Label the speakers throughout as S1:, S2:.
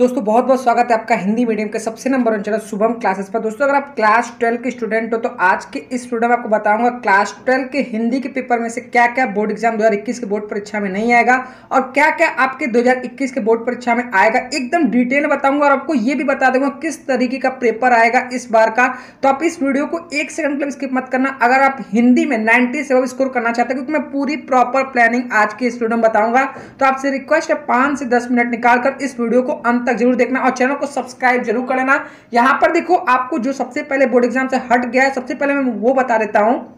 S1: दोस्तों, बहुत बहुत स्वागत है आपका हिंदी मीडियम के सबसे number one channel Shubham classes पर। दोस्तों, अगर आप क्लास ट्वेल्व के स्टूडेंट हो तो आज के इस वीडियो में आपको बताऊँगा क्लास ट्वेल्व के हिंदी के पेपर में से क्या क्या बोर्ड एग्ज़ाम 2021 के बोर्ड परीक्षा में नहीं आएगा और क्या क्या आपके 2021 के बोर्ड परीक्षा में आएगा। एकदम डिटेल बताऊँगा और आपको ये भी बता दूँगा किस तरीके का पेपर आएगा इस बार का। तो आप इस वीडियो को एक सेकंड के लिए स्किप मत करना। अगर आप हिंदी में नाइन्टी से स्कोर करना चाहते हैं, क्योंकि मैं पूरी प्रॉपर प्लानिंग आज के इस वीडियो में बताऊँगा तो आपसे रिक्वेस्ट है पाँच से दस मिनट निकालकर इस वीडियो को अंत तक ज़रूर देखना और चैनल को सब्सक्राइब ज़रूर कर लेना। यहाँ पर देखो, आपको जो सबसे पहले बोर्ड एग्ज़ाम से हट गया है, सबसे पहले मैं वो बता देता हूँ।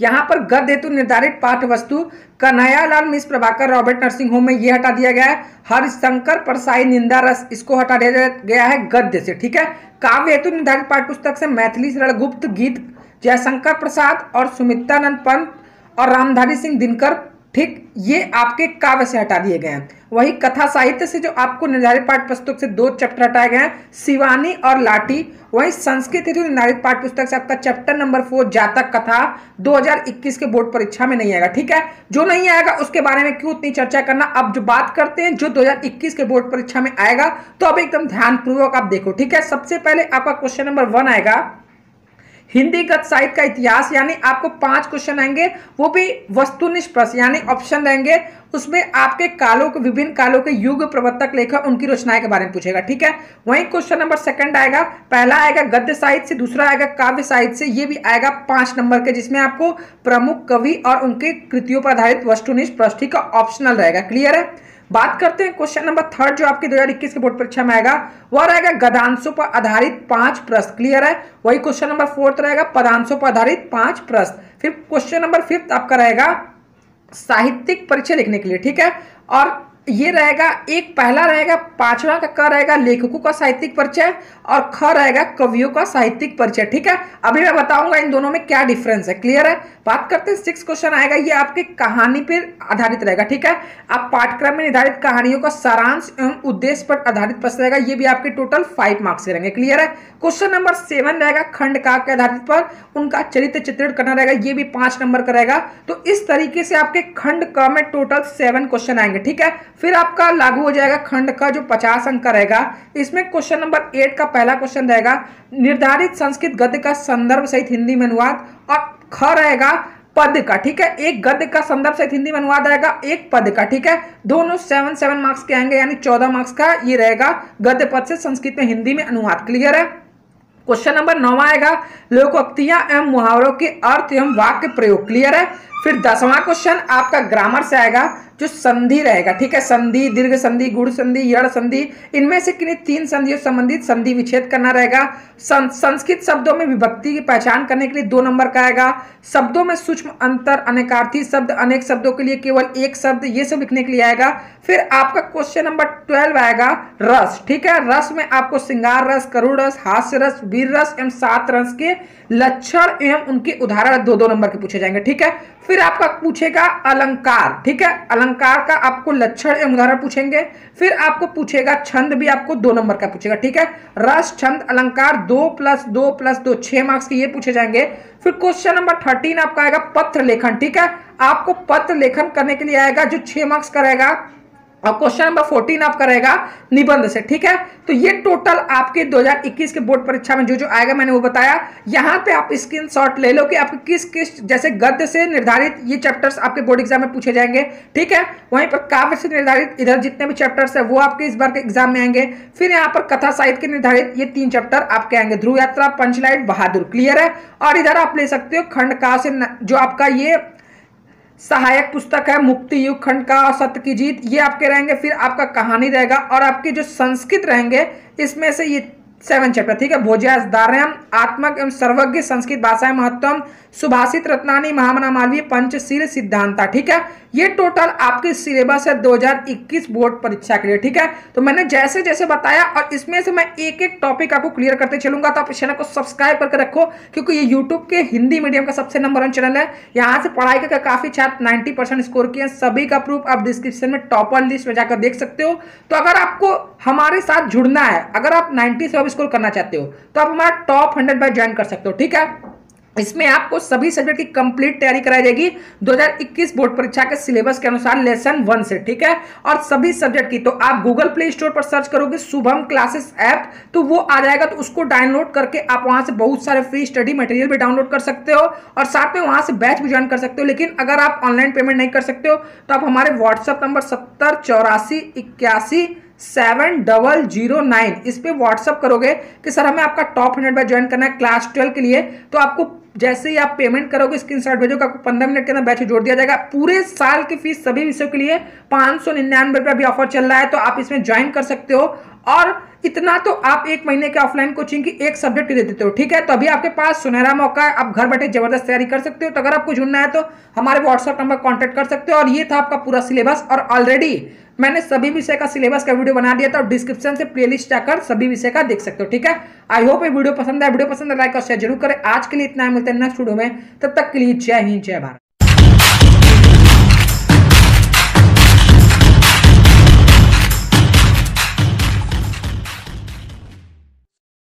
S1: यहाँ पर गद हेतु निर्धारित पाठ वस्तु Kanhaiyalal Mishra Prabhakar Robert nursing home में ये हटा दिया गया है। हरिशंकर परसाई निंदा रस, इसको हटा दिया गया है गद्य से, ठीक है? काव्य हेतु निर्धारित पाठ पुस्तक से मैथिली सरल गुप्त गीत जयशंकर प्रसाद और सुमित्रानंद पंत और रामधारी सिंह दिनकर ठीक? ये आपके काव्य से हटा दिए गए हैं। वही कथा साहित्य से जो आपको निर्धारित पाठ पुस्तक से दो चैप्टर हटाए गए हैं, शिवानी और लाठी। वही संस्कृत हेतु निर्धारित पाठ पुस्तक से आपका चैप्टर नंबर फोर जातक कथा 2021 के बोर्ड परीक्षा में नहीं आएगा, ठीक है? जो नहीं आएगा, उसके बारे में क्यों उतनी चर्चा करना? अब जो बात करते हैं, जो 2021 के बोर्ड परीक्षा में आएगा तो अब एकदम ध्यानपूर्वक आप देखो, ठीक है? सबसे पहले आपका क्वेश्चन नंबर वन आएगा। हिंदी गत साहित्य का इतिहास, यानी आपको पाँच क्वेश्चन आएँगे, वो भी वस्तुनिष्ठ प्रश्न, यानी ऑप्शन रहेंगे। उसमें आपके कालों के, विभिन्न कालों के युग प्रवर्तक लेखक, उनकी रचनाएँ के बारे में पूछेगा, ठीक है? वहीं क्वेश्चन नंबर सेकंड आएगा। पहला आएगा गद्य साहित्य से, दूसरा आएगा काव्य साहित्य से, ये भी आएगा पाँच नंबर के, जिसमें आपको प्रमुख कवि और उनके कृतियों पर आधारित वस्तुनिष्ठ प्रश्न है? ऑप्शनल रहेगा क्लियर है? बात करते हैं क्वेश्चन नंबर थर्ड, जो आपके 2021 के बोर्ड परीक्षा में आएगा, वह रहेगा गदांशों पर आधारित पाँच प्रश्न। क्लियर है? वही क्वेश्चन नंबर फोर्थ रहेगा, पदांशों पर आधारित पाँच प्रश्न। फिर क्वेश्चन नंबर फिफ्थ आपका रहेगा साहित्यिक परीक्षा लिखने के लिए, ठीक है? और ये रहेगा, एक पहला रहेगा, पांचवा का क रहेगा, लेखकों का साहित्यिक परिचय और ख रहेगा, कवियों का साहित्यिक परिचय, ठीक है? अभी मैं बताऊँगा इन दोनों में क्या डिफरेंस है क्लियर है? बात करते हैं सिक्स क्वेश्चन आएगा, ये आपके कहानी पर आधारित रहेगा, ठीक है? आप पाठ्यक्रम में निर्धारित कहानियों का सारांश एवं उद्देश्य पर आधारित प्रश्न रहेगा, ये भी आपके टोटल फाइव मार्क्स से रहेंगे क्लियर है? क्वेश्चन नंबर सेवन रहेगा खंड का के आधारित पर उनका चरित्र चित्रित करना रहेगा, ये भी पाँच नंबर का रहेगा। तो इस तरीके से आपके खंड क में टोटल सेवन क्वेश्चन आएँगे, ठीक है? फिर आपका लागू हो जाएगा खंड का जो पचास अंक का रहेगा। इसमें क्वेश्चन नंबर एट का पहला क्वेश्चन रहेगा। निर्धारित संस्कृत गद्य का संदर्भ सहित हिंदी में अनुवाद और ख रहेगा पद का, ठीक है? एक गद्य का संदर्भ सहित हिंदी में अनुवाद आएगा एक पद का, ठीक है? दोनों सेवन सेवन मार्क्स के आएँगे, यानी चौदह मार्क्स का ये रहेगा गद्य पद से संस्कृत में हिंदी में अनुवाद। क्लियर है? क्वेश्चन नंबर नौ आएगा। लोकोक्तियाँ एवं मुहावरों के अर्थ एवं वाक्य प्रयोग। क्लियर है? फिर दसवां क्वेश्चन आपका ग्रामर से आएगा जो संधि रहेगा ठीक है? संधि दीर्घ संधि गुड़ संधि यड़ संधि इनमें से किन्हीं तीन संधियों संबंधित संधि विच्छेद करना रहेगा। सं, संस्कृत शब्दों में विभक्ति की पहचान करने के लिए दो नंबर का आएगा। शब्दों में सूक्ष्म अंतर अनेकार्थी शब्द अनेक शब्दों के लिए केवल एक शब्द ये सब लिखने के लिए आएगा। फिर आपका क्वेश्चन नंबर ट्वेल्व आएगा रस ठीक है? रस में आपको श्रृंगार रस करुण रस हास्य रस वीर रस एवं सात रस के लक्षण एवं उनके उदाहरण दो दो नंबर के पूछे जाएँगे ठीक है? फिर आपका पूछेगा अलंकार, ठीक है? अलंकार का आपको लक्षण एवं उदाहरण पूछेंगे, फिर आपको पूछेगा छंद भी आपको दो नंबर का पूछेगा, ठीक है? रस, छंद, अलंकार, दो प्लस दो प्लस दो, छह मार्क्स के ये पूछे जाएँगे। फिर क्वेश्चन नंबर थर्टीन आपका आएगा पत्र लेखन ठीक है? आपको पत्र लेखन करने के लिए आएगा जो छह मार्क्स का रहेगा और क्वेश्चन नंबर 14 आपका रहेगा निबंध से, ठीक है? तो ये टोटल आपके 2021 के बोर्ड परीक्षा में जो जो आएगा, मैंने वो बताया। यहाँ पे आप स्क्रीन शॉट ले लो कि आपके किस किस जैसे गद्य से निर्धारित ये चैप्टर्स आपके बोर्ड एग्ज़ाम में पूछे जाएँगे, ठीक है? वहीं पर काव्य से निर्धारित इधर जितने भी चैप्टर्स है, वो आपके इस बार के एग्ज़ाम में आएँगे। फिर यहाँ पर कथा साहित्य के निर्धारित ये तीन चैप्टर आपके आएँगे। ध्रुव यात्रा पंचलाइट बहादुर क्लियर है? और इधर आप ले सकते हो खंड का से जो आपका ये सहायक पुस्तक है मुक्ति युग खंड का और सत्य की जीत। ये आपके रहेंगे, फिर आपका कहानी रहेगा और आपके जो संस्कृत रहेंगे, इसमें से ये सेवन चैप्टर, ठीक है? भोज्यास दार्यम आत्मक एवं सर्वज्ञ संस्कृत भाषा महत्वम, सुभाषित रत्नानी, महामना मालवीय, पंचशील सिद्धांता, ठीक है? ये टोटल आपके सिलेबस है 2021 बोर्ड परीक्षा के लिए, ठीक है? तो मैंने जैसे जैसे बताया और इसमें से मैं एक एक टॉपिक आपको क्लियर करते चलूँगा तो आप चैनल को सब्सक्राइब करके रखो, क्योंकि ये यूट्यूब के हिंदी मीडियम का सबसे नंबर वन चैनल है। यहाँ से पढ़ाई करके काफ़ी छात्र नाइन्टी परसेंट स्कोर किए सभी का प्रूफ आप डिस्क्रिप्शन में टॉपर लिस्ट में जाकर देख सकते हो। तो अगर आपको हमारे साथ जुड़ना है, अगर आप नाइन्टी से स्कोर करना चाहते हो तो आप हमारा टॉप हंड्रेड बाय ज्वाइन कर सकते हो, ठीक है? इसमें आपको सभी सब्जेक्ट की कंप्लीट तैयारी कराई जाएगी। 2021 बोर्ड परीक्षा के सिलेबस के अनुसार लेसन वन से, ठीक है? और सभी सब्जेक्ट की तो आप गूगल प्ले स्टोर पर सर्च करोगे, शुभम क्लासेस ऐप तो वो आ जाएगा तो उसको डाउनलोड करके आप वहाँ से बहुत सारे फ्री स्टडी मटेरियल भी डाउनलोड कर सकते हो, और साथ में वहाँ से बैच भी ज्वाइन कर सकते हो। लेकिन अगर आप ऑनलाइन पेमेंट नहीं कर सकते हो तो आप हमारे व्हाट्सएप नंबर सत्तर सेवन डबल ज़ीरो नाइन। इस पर व्हाट्सअप करोगे कि सर हमें आपका टॉप हंड्रेड में ज्वाइन करना है क्लास ट्वेल्व के लिए तो आपको जैसे ही आप पेमेंट करोगे स्क्रीन शॉट भेजोगे, आपको पंद्रह मिनट के अंदर बैच जोड़ दिया जाएगा। पूरे साल की फ़ीस सभी विषयों के लिए पाँच सौ निन्यानवे रुपये भी ऑफ़र चल रहा है तो आप इसमें ज्वाइन कर सकते हो। और इतना तो आप एक महीने के ऑफलाइन कोचिंग की एक सब्जेक्ट दे देते हो, ठीक है? तो अभी आपके पास सुनहरा मौका है, आप घर बैठे ज़बरदस्त तैयारी कर सकते हो। तो अगर आपको जुड़ना है तो हमारे व्हाट्सएप नंबर कॉन्टेक्ट कर सकते हो। और ये था आपका पूरा सिलेबस और ऑलरेडी मैंने सभी विषय का सिलेबस का वीडियो बना दिया था और डिस्क्रिप्शन से प्लेलिस्ट जाकर सभी विषय का देख सकते हो, ठीक है? आई होप ये वीडियो पसंद है वीडियो पसंद है लाइक और शेयर ज़रूर करें। आज के लिए इतना मिलते नेक्स्ट वीडियो में तब तक के लिए जय हिंद जय भारत।